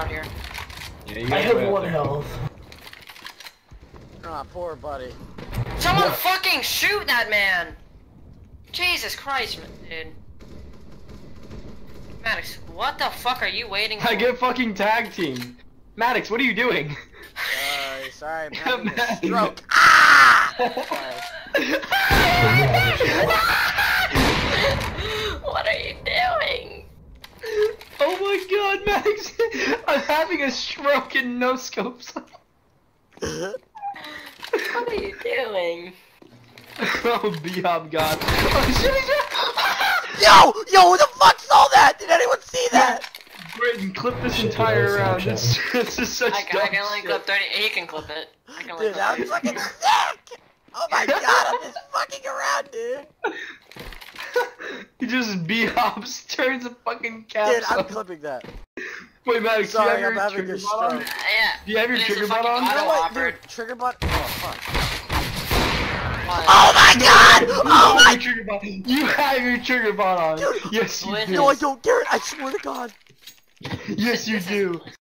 out here. Yeah, you I have one there. health. Ah, poor buddy. Someone Yeah. fucking shoot that man! Jesus Christ, man, dude. Maddox, what the fuck are you waiting for? I get fucking tag team. Maddox, what are you doing? Sorry, sorry, I'm having a stroke. Ah! what are you doing? oh my god, Maddox! I'm having a stroke in no scopes. What are you doing? oh, Biob God. Oh, shit, he's Yo! Yo, who the fuck saw that? Did anyone see that? Britton, clip this Shit, entire you round. guys It's, it's just such I, can- I can only shit. clip 30. He can clip it. I can only Dude, clip that was fucking sick! Oh my god, I'm just fucking around, dude. he just B-hops, turns a fucking cap. Dude, I'm clipping that. Wait, Maddox, Sorry, do you I'm have having your a trigger bot on? stroke. Yeah. Do you have your It is a trigger bot fucking on? You know auto what, dude? Trigger button. Oh, fuck. Oh my god! You Oh have my your trigger bot. You have your trigger bot on. Dude. Yes, you Wait, do. No, I don't, Garrett. I swear to God. Yes, you do.